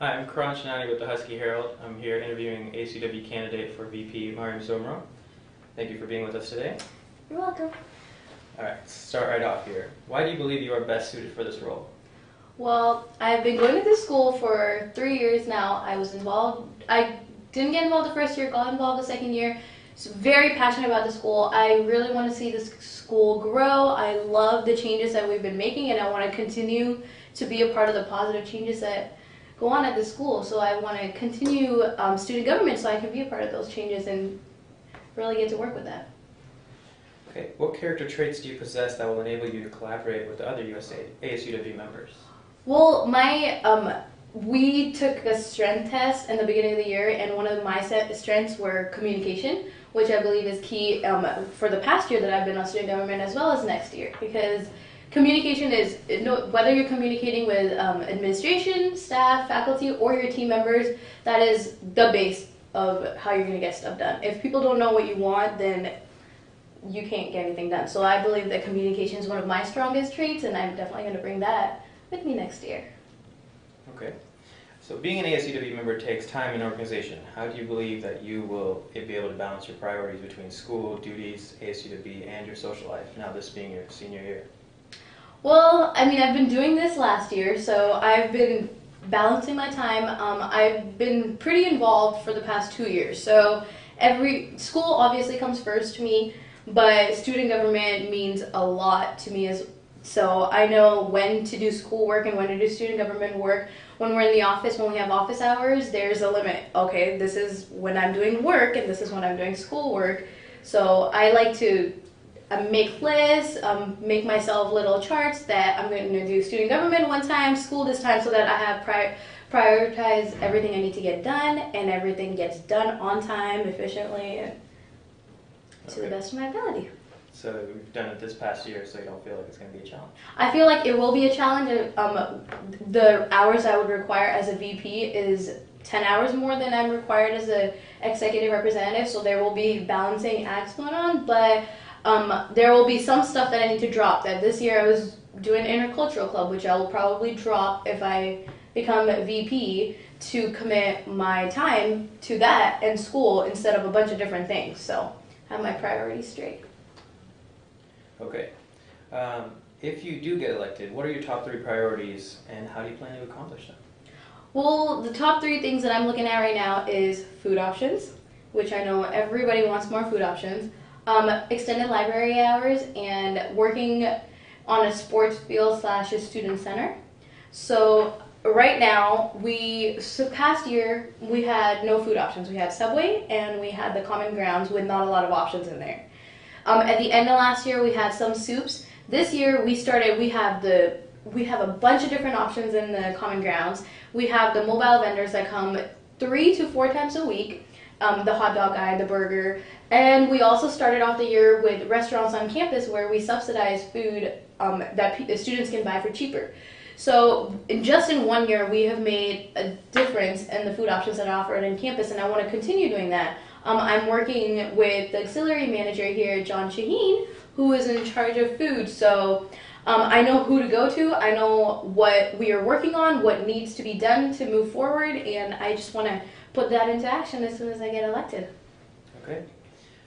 Hi, I'm Karan Chainani with the Husky Herald. I'm here interviewing ACW candidate for VP Maryam Soomro. Thank you for being with us today. You're welcome. All right, start right off here. Why do you believe you are best suited for this role? Well, I've been going to this school for three years now. I was involved. I didn't get involved the first year, got involved the second year. So very passionate about the school. I really want to see this school grow. I love the changes that we've been making, and I want to continue to be a part of the positive changes that go on at the school. So I want to continue um, student government so I can be a part of those changes and really get to work with that. Okay, what character traits do you possess that will enable you to collaborate with the other USA ASUW members? Well, my um, we took a strength test in the beginning of the year, and one of my set strengths were communication, which I believe is key um, for the past year that I've been on student government as well as next year because communication is whether you're communicating with um, administration, staff, faculty, or your team members. That is the base of how you're going to get stuff done. If people don't know what you want, then you can't get anything done. So I believe that communication is one of my strongest traits, and I'm definitely going to bring that with me next year. Okay. So being an ASUW member takes time and organization. How do you believe that you will be able to balance your priorities between school, duties, ASUW, and your social life, now this being your senior year? Well, I mean, I've been doing this last year, so I've been balancing my time. Um, I've been pretty involved for the past two years. So every school obviously comes first to me, but student government means a lot to me as so I know when to do schoolwork and when to do student government work. When we're in the office, when we have office hours, there's a limit. Okay, this is when I'm doing work and this is when I'm doing schoolwork. So I like to um, make lists, um, make myself little charts that I'm going to do student government one time, school this time, so that I have pri- prioritize everything I need to get done and everything gets done on time, efficiently, and to Okay. the best of my ability. So we've done it this past year, so you don't feel like it's going to be a challenge. I feel like it will be a challenge. Um, the hours I would require as a VP is 10 hours more than I'm required as a executive representative, so there will be balancing acts going on, but um, there will be some stuff that I need to drop. That this year I was doing intercultural club, which I will probably drop if I become VP to commit my time to that and school instead of a bunch of different things. So have my priorities straight. Okay. Um, if you do get elected, what are your top three priorities and how do you plan to accomplish them? Well, the top three things that I'm looking at right now is food options, which I know everybody wants more food options, um, extended library hours, and working on a sports field slash a student center. So right now, we so past year we had no food options. We had Subway and we had the Common Grounds with not a lot of options in there. Um, at the end of last year, we had some soups. This year, we started. We have the we have a bunch of different options in the Common Grounds. We have the mobile vendors that come three to four times a week. Um, the hot dog guy, the burger, and we also started off the year with restaurants on campus where we subsidize food um, that students can buy for cheaper. So in just in one year, we have made a difference in the food options that are offered in campus, and I want to continue doing that. Um, I'm working with the auxiliary manager here, John Shaheen, who is in charge of food. So um, I know who to go to. I know what we are working on, what needs to be done to move forward, and I just want to put that into action as soon as I get elected. Okay.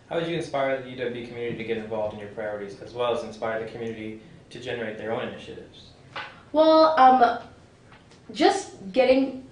How would you inspire the UW community to get involved in your priorities as well as inspire the community to generate their own initiatives? Well, um, just getting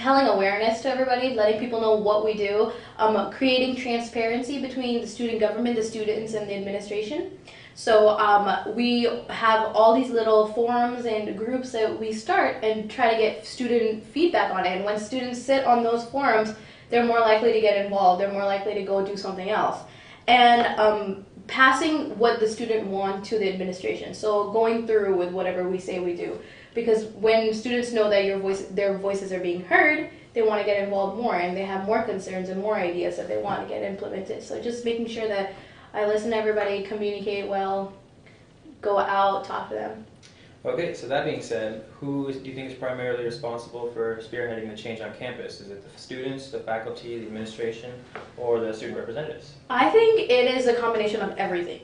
telling awareness to everybody, letting people know what we do, um, creating transparency between the student government, the students, and the administration. So um, we have all these little forums and groups that we start and try to get student feedback on it. And when students sit on those forums, they're more likely to get involved. They're more likely to go do something else. And um, passing what the student want to the administration. So going through with whatever we say we do because when students know that your voice their voices are being heard they want to get involved more and they have more concerns and more ideas that they want to get implemented so just making sure that i listen to everybody communicate well go out talk to them Okay, so that being said, who do you think is primarily responsible for spearheading the change on campus? Is it the students, the faculty, the administration, or the student representatives? i think it is a combination of everything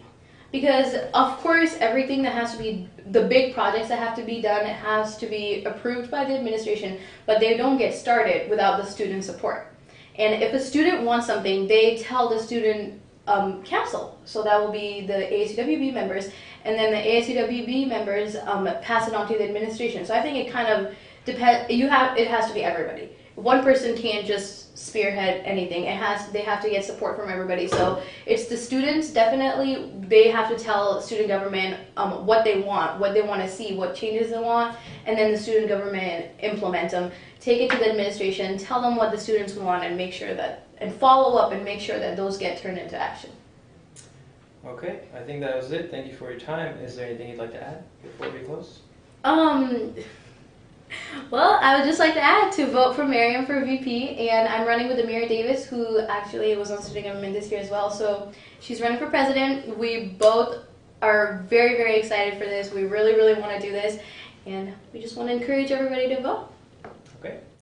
Because of course, everything that has to be the big projects that have to be done it has to be approved by the administration, but they don't get started without the student support. And if a student wants something, they tell the student um, council. So that will be the ASUWB members, and then the ASUWB members um, pass it on to the administration. So I think it kind of depends You have it has to be everybody. One person can't just spearhead anything. It has they have to get support from everybody. So it's the students definitely. They have to tell student government um, what they want, what they want to see, what changes they want, and then the student government implement them. Take it to the administration, tell them what the students want, and make sure that and follow up and make sure that those get turned into action. Okay, I think that was it. Thank you for your time. Is there anything you'd like to add before we close? Um. Well, I would just like to add to vote for Maryam for VP, and I'm running with Amira Davis, who actually was on student government this year as well. So she's running for president. We both are very, very excited for this. We really, really want to do this, and we just want to encourage everybody to vote.